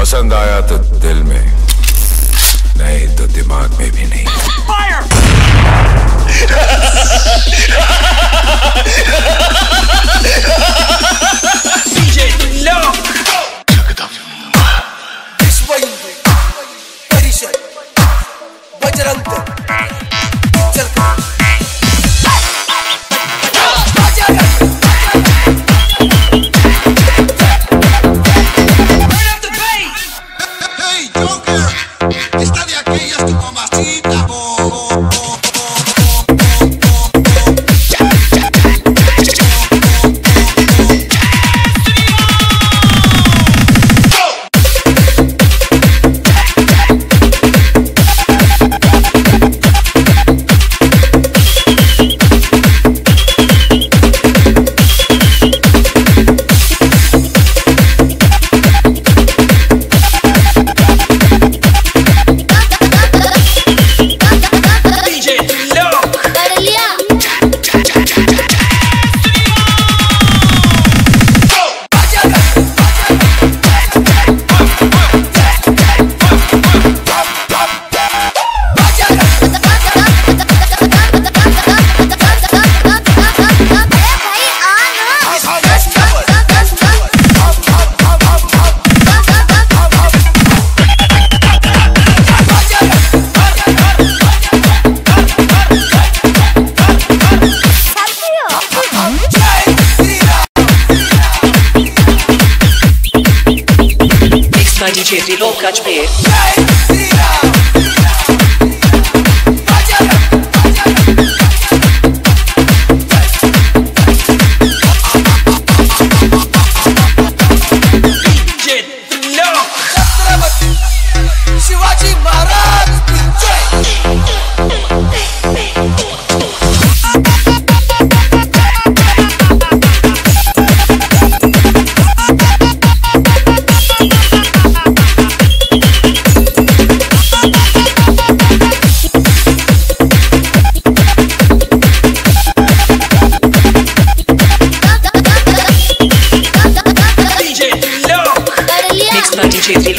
पसंद आया तो दिल में नहीं तो दिमाग में भी नहीं। Fire! Ella es tu mamacita. Bo. By DJ Dilok Kajmer. DJ